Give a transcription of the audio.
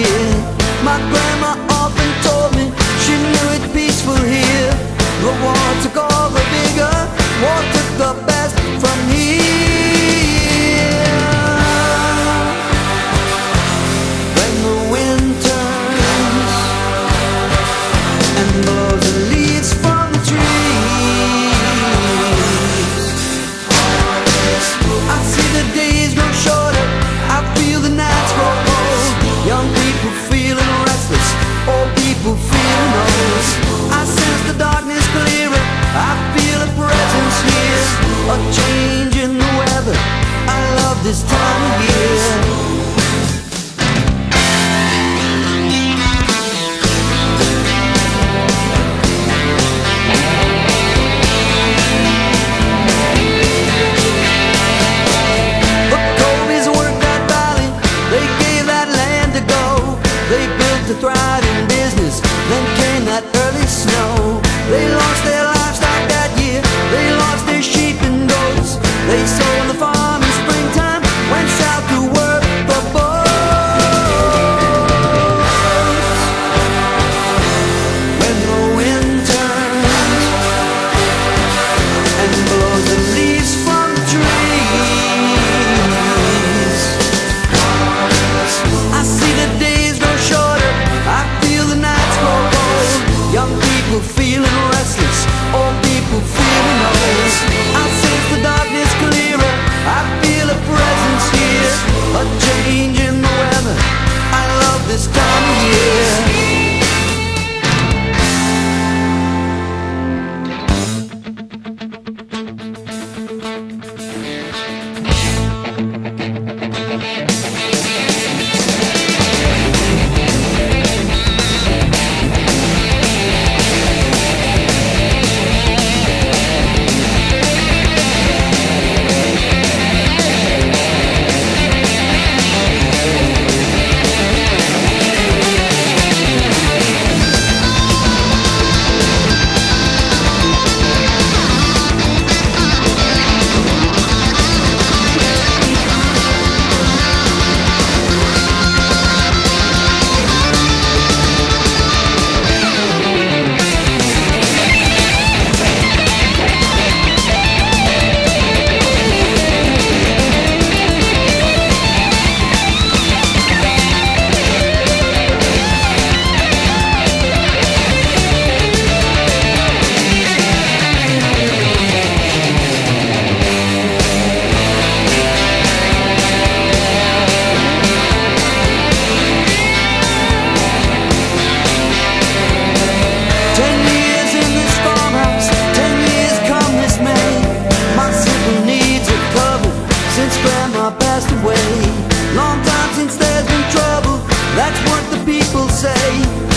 years this time say.